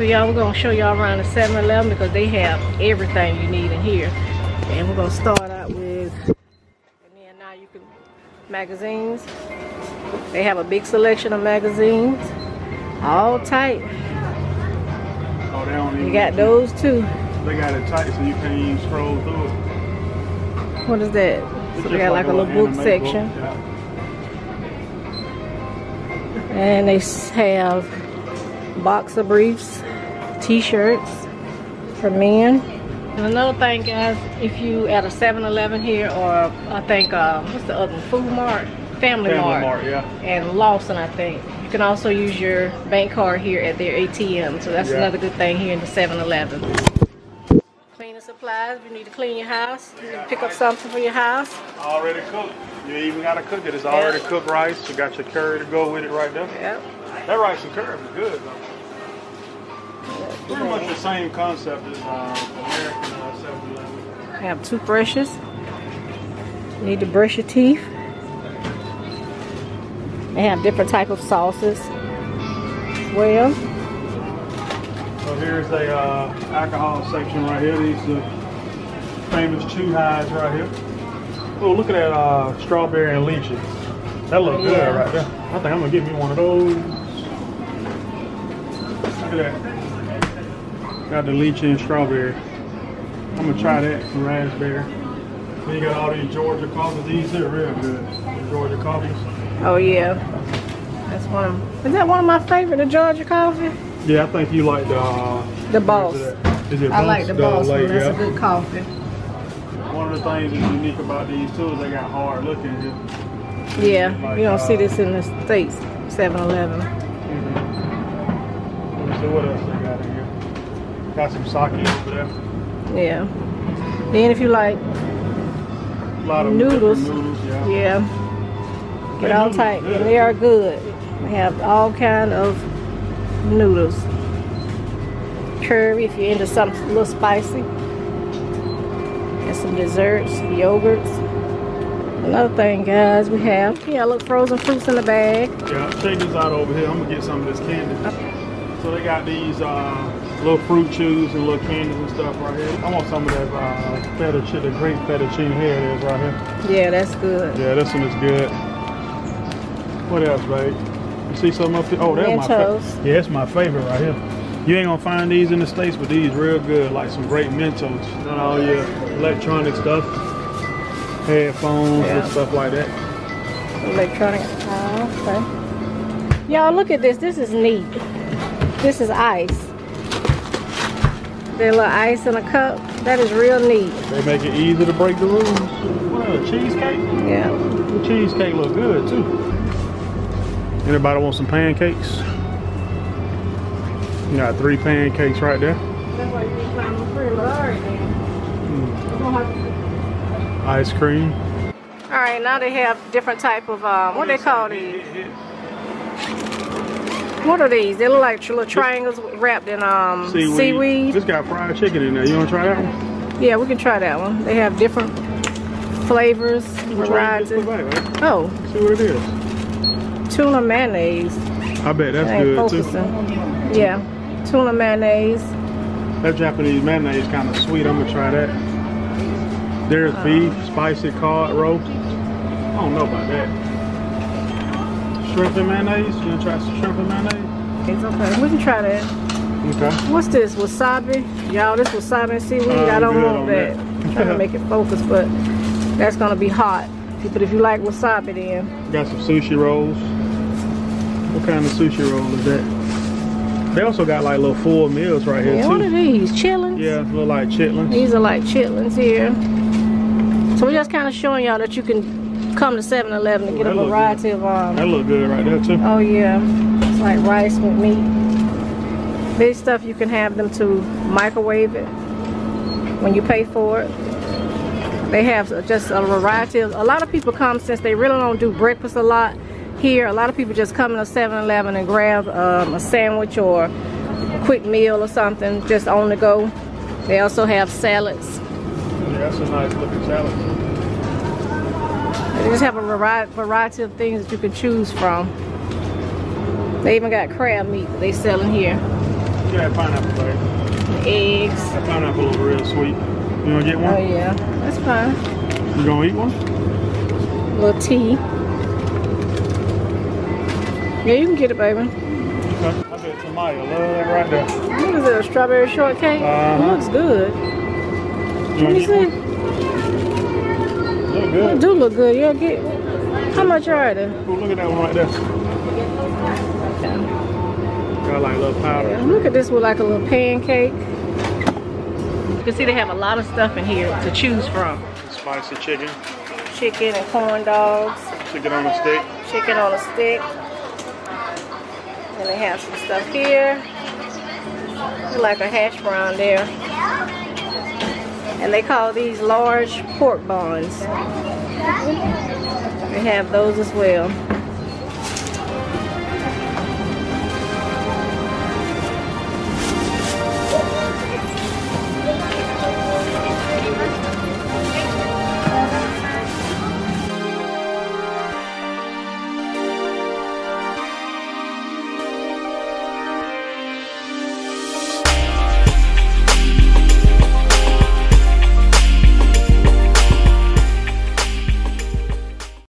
y'all, we're gonna show y'all around the 7-Eleven because they have everything you need in here. And we're gonna start out with, and then now you can, magazines. They have a big selection of magazines, all type. Oh, they don't even. You got those too. They got it tight so you can't even scroll through it. What is that? It's So they got like a little book section. Yeah. And they have boxer briefs, t-shirts for men. And another thing, guys, if you at a 7-Eleven here, or I think, uh, what's the other one? Food Mart? Family, Family Mart. Mart, yeah. And Lawson, I think. You can also use your bank card here at their ATM. So that's Yeah. another good thing here in the 7-Eleven. Cleaning supplies, if you need to clean your house, you need to pick up something for your house. Already cooked. You even gotta cook it. It's already cooked rice. You got your curry to go with it right there. Yep. That rice and curry is good though. Pretty much the same concept as uh, American uh, 7-Eleven. I have toothbrushes. You need to brush your teeth. They have different type of sauces well. So here's a uh, alcohol section right here. These are famous two highs right here. Oh, look at that uh, strawberry and lychee. That look good right there. I think I'm gonna give me one of those. Look at that. Got the lychee and strawberry. I'm gonna try that and raspberry. Then you got all these Georgia coffees. These are real good. The Georgia coffees. Oh yeah. That's one of Is that one of my favorite, the Georgia coffee? Yeah, I think you like the. Uh, The Boss. Is it, is it I like the boss one. That's yeah. a good coffee. One of the things that's unique about these too is they got hard looking here. Yeah, Like, you don't see uh, this in the States, 7-Eleven. Let me see what else they got in here. Got some sake over there. Yeah. Then if you like, A lot of Noodles. noodles. Yeah. yeah, They get all noodles type. good. They are good. They have all kind of noodles. Curry if you're into something a little spicy. And some desserts, yogurts. Another thing, guys, we have yeah, look frozen fruits in the bag. Yeah, check this out over here. I'm gonna get some of this candy. So they got these uh, little fruit chews and little candies and stuff right here. I want some of that uh, fettuccine, the great fettuccine here it is right here. Yeah, that's good. Yeah, this one is good. What else, babe? You see something up here? Oh, that's my favorite. Yeah, it's my favorite right here. You ain't gonna find these in the States, but these real good, like some great Mentos. Not all your electronic stuff, headphones Yeah. and stuff like that. Electronic. Oh, okay. Y'all, look at this. This is neat. This is ice. The little ice in a cup. That is real neat. They make it easy to break the rules. What else? Cheesecake? Yeah. The cheesecake look good too. Anybody want some pancakes? You got three pancakes right there. That's why you need to pretty large Ice cream. All right, now they have different type of um, what they call these? What are these? They look like little triangles wrapped in um Seaweed. seaweed. This got fried chicken in there. You want to try that one? Yeah, we can try that one. They have different flavors, Which one you just varieties. right? Oh, See what it is. tuna mayonnaise. I bet that's good too. Yeah, tuna mayonnaise. That Japanese mayonnaise is kind of sweet. I'm gonna try that. There's Uh. beef, spicy cod roast. I don't know about that. Shrimp and mayonnaise. You wanna try some shrimp and mayonnaise? It's okay. We can try that. Okay. What's this? Wasabi? Y'all, this wasabi and seaweed. Uh, I don't want that. that. trying to make it focus, but that's gonna be hot. But if you like wasabi, then Got some sushi rolls. What kind of sushi roll is that? They also got like little full meals right here yeah, what are too. these? Chitlins? Yeah, look like chitlins. These are like chitlins here. So we're just kind of showing y'all that you can come to 7-Eleven and Ooh, get a that variety of um. That look good right there too. Oh yeah, it's like rice with meat. This stuff you can have them to microwave it when you pay for it. They have just a variety of, a lot of people come since they really don't do breakfast a lot here. A lot of people just come to 7-Eleven and grab um, a sandwich or a quick meal or something just on the go. They also have salads. Yeah, that's a nice looking salad. They just have a variety of things that you can choose from. They even got crab meat that they sell in here. have pineapple, babe. eggs. That pineapple is real sweet. You wanna get one? Oh yeah, that's fine. You gonna eat one? A little tea. Yeah, you can get it, baby. Okay. I bet somebody love that right there. What is it, a strawberry shortcake? Uh-huh. It looks good. You Let me see. one? Look It do look good. Yeah, get. How much are they? Oh, look at that one right there. Got like a little powder. Yeah, look at this with like a little pancake. You can see they have a lot of stuff in here to choose from. Spicy chicken. Chicken and corn dogs, Chicken on a stick. chicken on a stick. And they have some stuff here. Like a hash brown there. And they call these large pork buns. They have those as well.